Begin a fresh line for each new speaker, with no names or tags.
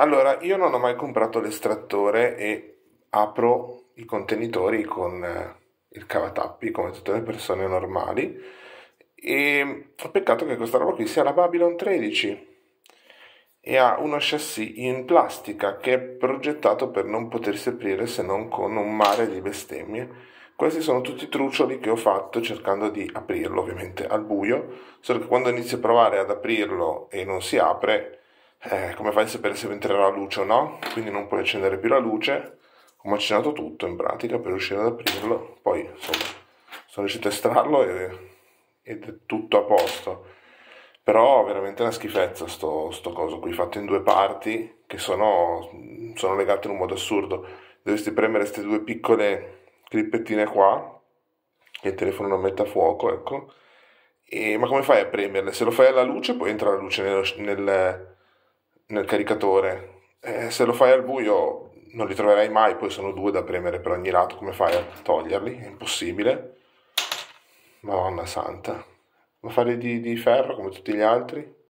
Allora, io non ho mai comprato l'estrattore e apro i contenitori con eh, il cavatappi come tutte le persone normali e peccato che questa roba qui sia la Babylon 13 e ha uno chassis in plastica che è progettato per non potersi aprire se non con un mare di bestemmie. Questi sono tutti i truccioli che ho fatto cercando di aprirlo ovviamente al buio, solo che quando inizi a provare ad aprirlo e non si apre, eh, come fai a sapere se entrerà la luce o no? Quindi non puoi accendere più la luce. Ho macinato tutto in pratica per riuscire ad aprirlo. Poi insomma sono riuscito a estrarlo e, ed è tutto a posto. Però veramente una schifezza sto, sto coso qui fatto in due parti che sono, sono legate in un modo assurdo. Dovresti premere queste due piccole clippettine qua che il telefono non metta a fuoco, ecco. E, ma come fai a premerle? Se lo fai alla luce, poi entra la luce nel, nel nel caricatore. Eh, se lo fai al buio non li troverai mai, poi sono due da premere per ogni lato, come fai a toglierli? È impossibile. Madonna santa. Ma fare di, di ferro come tutti gli altri?